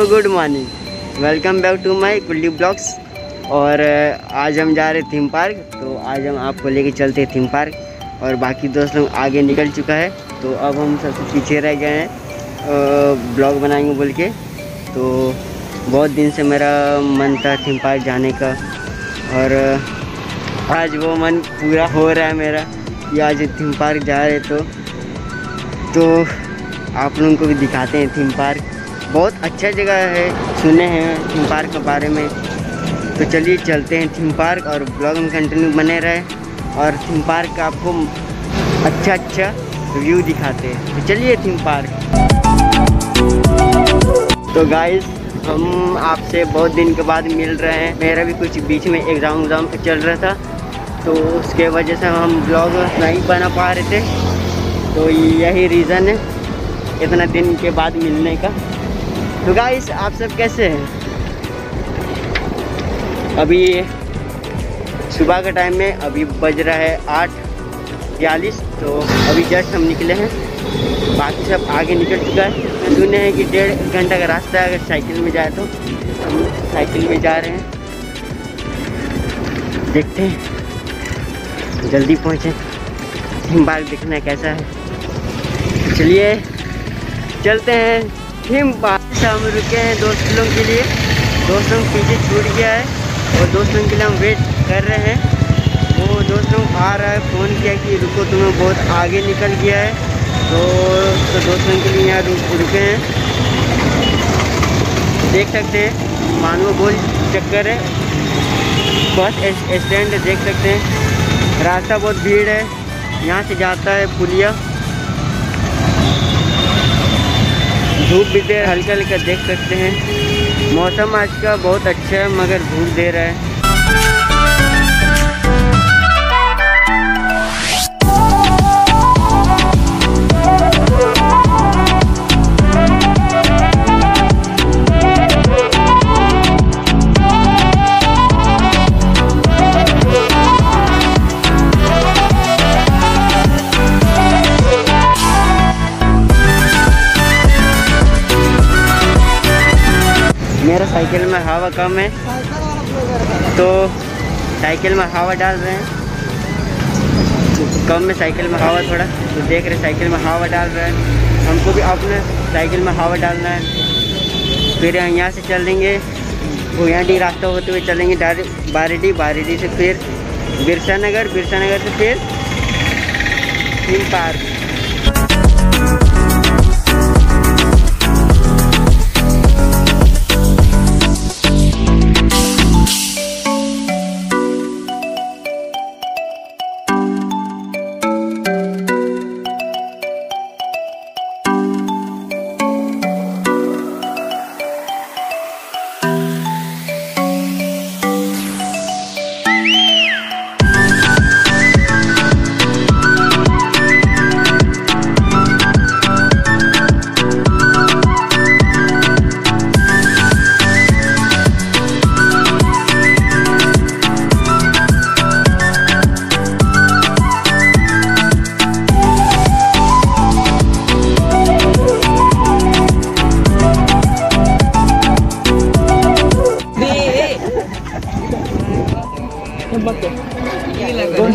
Good morning welcome back to my कुल्ली blogs और uh, आज हम जा रहे थीम पार्क तो आज हम आपको लेके चलते थीम पार्क और बाकी दोस्त लोग आगे निकल चुका है तो अब हम सबसे पीछे रह गए हैं ब्लॉग बनाएँगे बोल के. तो बहुत दिन से मेरा मन था थीम पार्क जाने का. और uh, आज वो मन पूरा हो रहा है मेरा कि आज थीम पार्क जा रहे तो. तो आप लोगों को भी दिखाते हैं थीम पार्क बहुत अच्छा जगह है, सुने हैं थीम पार्क के बारे में। तो चलिए चलते हैं थीम पार्क और ब्लॉग में कंटिन्यू बने रहे और थीम पार्क का आपको अच्छा अच्छा व्यू दिखाते हैं। तो चलिए थीम पार्क तो गाइस हम आपसे बहुत दिन के बाद मिल रहे हैं। मेरा भी कुछ बीच में एग्ज़ाम उग्ज़ाम चल रहा था तो उसके वजह से हम ब्लॉग नहीं बना पा रहे थे। तो यही रीज़न है, इतना दिन के बाद मिलने का। तो गाइस आप सब कैसे हैं? अभी सुबह के टाइम में अभी बज रहा है आठ बयालीस तो अभी जस्ट हम निकले हैं। बाकी सब आगे निकल चुका है। सुने हैं कि डेढ़ घंटा का रास्ता है, अगर साइकिल में जाए तो। हम साइकिल में जा रहे हैं। देखते हैं। जल्दी पहुँचें। पार्क देखना कैसा है। चलिए, चलते हैं। थीम पार्क हम रुके हैं दोस्त लोगों के लिए। दोस्त लोग पीछे छूट गया है और दोस्त लोगों के लिए हम वेट कर रहे हैं। वो दोस्त लोग आ रहा है, फ़ोन किया कि रुको, तुम्हें बहुत आगे निकल गया है। तो तो दोस्त के लिए यहाँ रुक, रुके हैं। देख सकते हैं मानव गोल चक्कर है। बस स्टैंड देख सकते हैं। रास्ता बहुत भीड़ है। यहाँ से जाता है पुलिया। धूप भी दे हल्का हल्का देख सकते हैं। मौसम आज का बहुत अच्छा है, मगर धूप दे रहा है। साइकिल में हवा कम है। तो साइकिल में हवा डाल रहे हैं। कम में साइकिल में हवा थोड़ा। तो देख रहे साइकिल में हवा डाल रहे हैं। हमको भी अपने साइकिल में हवा डालना है। फिर यहाँ से चलेंगे। भूयाडी रास्ता होते हुए चलेंगे डायरेक्ट बारेडी। बारेडी से फिर बिरसा नगर बिरसा नगर से फिर पार्क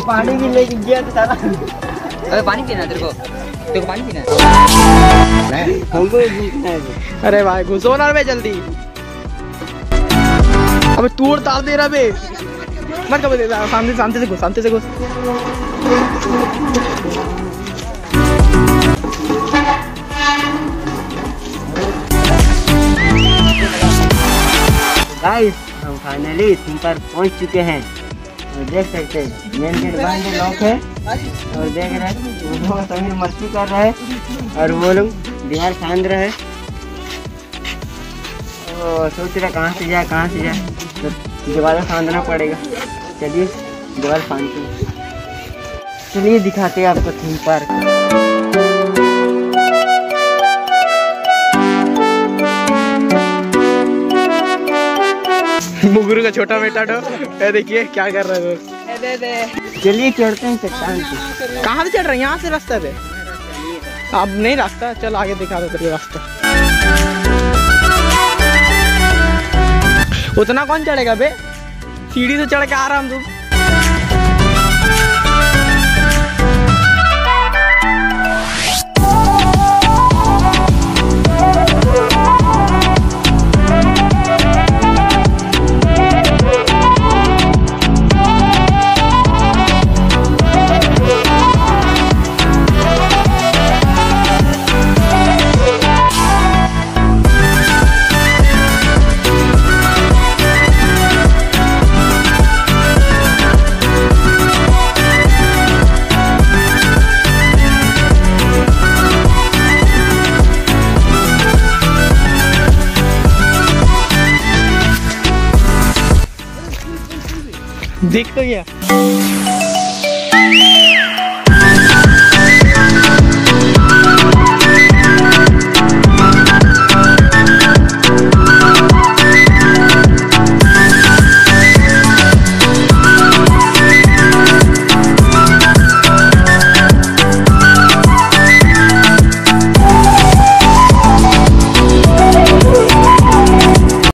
पानी भी लेके गया था। सारा अबे पानी पीना तेरे को। तेरे को पानी पीना है? हमको भी घूमना है? अरे भाई घुसो ना बे जल्दी। अबे तू और तार दे रहा बे। मत कब दे शांति शांति से घुस शांति से घुस। गाइस हम फाइनली थीम पर पहुँच चुके हैं। देख सकते हैं, मेन गेट बंद लॉक है। और देख रहे हैं, वो लोग समीर मस्ती कर रहे हैं। और वो लोग दीवार फांद रहे हैं। तो सोच रहा कहाँ से जाए, कहाँ से जाए। तो दीवार फांदना पड़ेगा। चलिए दीवार फांदते चलिए, दिखाते हैं आपको थीम पार्क मुगुरु का छोटा बेटा तो ये देखिए क्या कर रहा है चलिए चढ़ते हैं चट्टान पे कहाँ से चढ़ रहे हैं? यहाँ से रास्ता पे? अब नहीं रास्ता चल आगे दिखा दो तेरे रास्ता। उतना कौन चढ़ेगा बे? सीढ़ी से चढ़ के आराम रहा हम तुम। देख तो गया